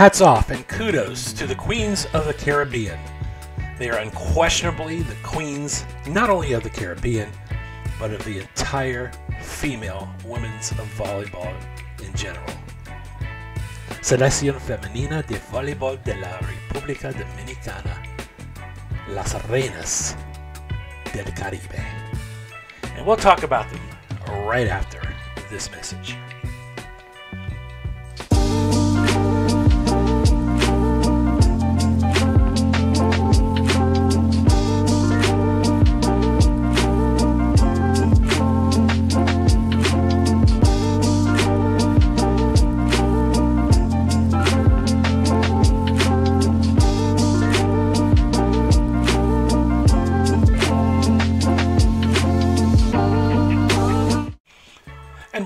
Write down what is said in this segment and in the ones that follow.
Hats off and kudos to the Queens of the Caribbean. They are unquestionably the queens not only of the Caribbean, but of the entire female women's volleyball in general. Selección Femenina de Voleibol de la República Dominicana, Las Reinas del Caribe. And we'll talk about them right after this message.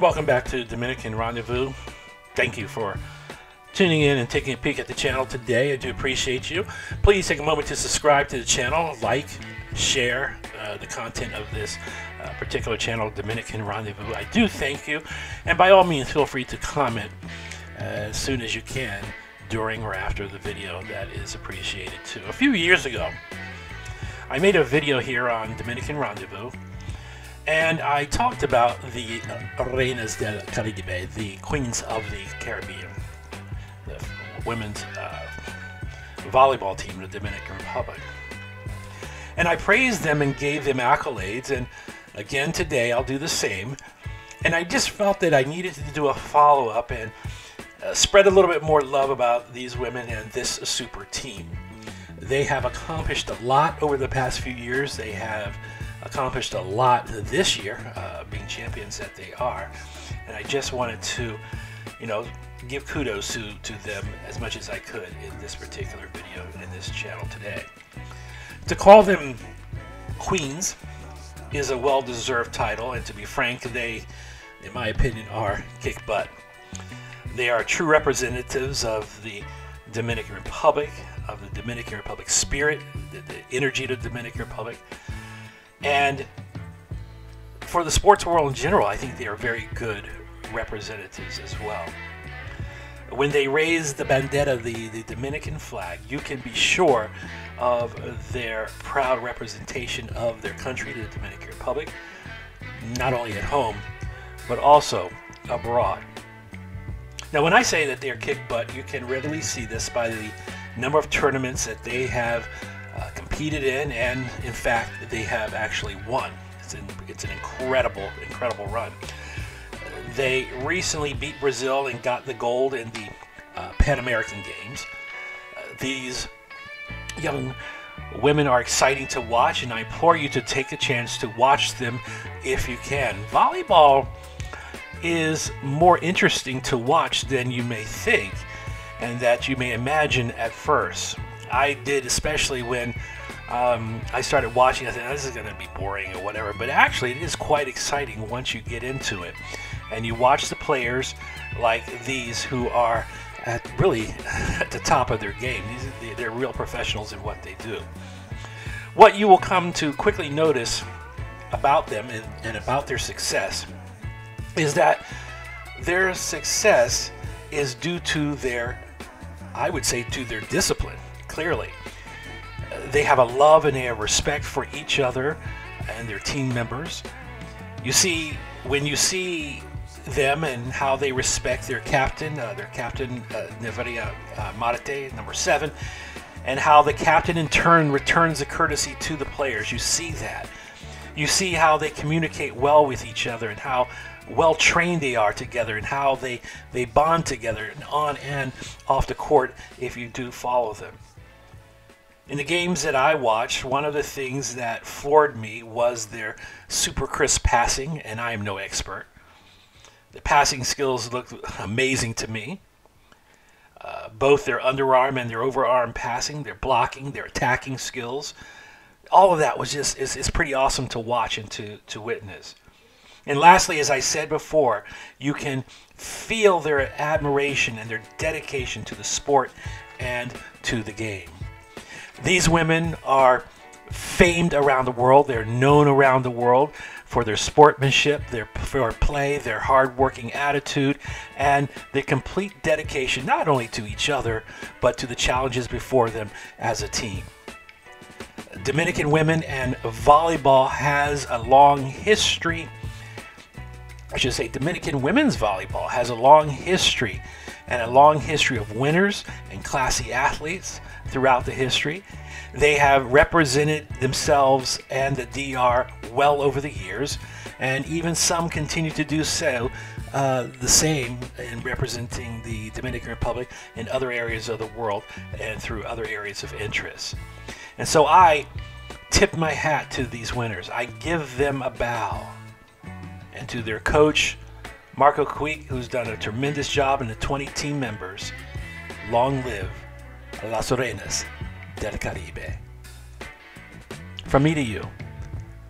Welcome back to Dominican Rendezvous. Thank you for tuning in and taking a peek at the channel today. I do appreciate you. Please take a moment to subscribe to the channel, like, share uh, the content of this uh, particular channel, Dominican Rendezvous. I do thank you. And by all means, feel free to comment uh, as soon as you can during or after the video. That is appreciated too. A few years ago, I made a video here on Dominican Rendezvous and I talked about the Reinas del Caribe, the Queens of the Caribbean, the women's uh, volleyball team of the Dominican Republic. And I praised them and gave them accolades. And again today, I'll do the same. And I just felt that I needed to do a follow up and uh, spread a little bit more love about these women and this super team. They have accomplished a lot over the past few years. They have accomplished a lot this year, uh, being champions that they are. And I just wanted to, you know, give kudos to, to them as much as I could in this particular video in this channel today. To call them queens is a well-deserved title, and to be frank, they, in my opinion, are kick butt. They are true representatives of the Dominican Republic, of the Dominican Republic spirit, the, the energy of the Dominican Republic, and for the sports world in general, I think they are very good representatives as well. When they raise the bandera, the, the Dominican flag, you can be sure of their proud representation of their country, the Dominican Republic, not only at home, but also abroad. Now, when I say that they're kick butt, you can readily see this by the number of tournaments that they have uh, competed in, and in fact, they have actually won. It's an, it's an incredible, incredible run. They recently beat Brazil and got the gold in the uh, Pan American Games. Uh, these young women are exciting to watch, and I implore you to take a chance to watch them if you can. Volleyball is more interesting to watch than you may think and that you may imagine at first. I did, especially when um, I started watching. I thought this is going to be boring or whatever, but actually, it is quite exciting once you get into it, and you watch the players like these who are at really at the top of their game. These they're real professionals in what they do. What you will come to quickly notice about them and, and about their success is that their success is due to their, I would say, to their discipline clearly. They have a love and a respect for each other and their team members. You see, when you see them and how they respect their captain, uh, their captain, uh, Nevaria uh, Marate, number seven, and how the captain in turn returns the courtesy to the players. You see that. You see how they communicate well with each other and how well trained they are together and how they, they bond together and on and off the court if you do follow them. In the games that I watched, one of the things that floored me was their super crisp passing, and I am no expert. The passing skills looked amazing to me. Uh, both their underarm and their overarm passing, their blocking, their attacking skills, all of that was just is, is pretty awesome to watch and to, to witness. And lastly, as I said before, you can feel their admiration and their dedication to the sport and to the game. These women are famed around the world. They're known around the world. for their sportsmanship, their fair play, their hard-working attitude, and their complete dedication not only to each other but to the challenges before them as a team. Dominican women and volleyball has a long history. I should say, Dominican women's volleyball has a long history and a long history of winners and classy athletes throughout the history. They have represented themselves and the DR well over the years, and even some continue to do so uh, the same in representing the Dominican Republic in other areas of the world and through other areas of interest. And so I tip my hat to these winners. I give them a bow. And to their coach, Marco Kwiek, who's done a tremendous job, and the 20 team members, long live Las Reinas del Caribe. From me to you,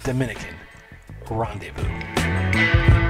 Dominican Rendezvous.